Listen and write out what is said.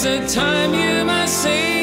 There's a time you must say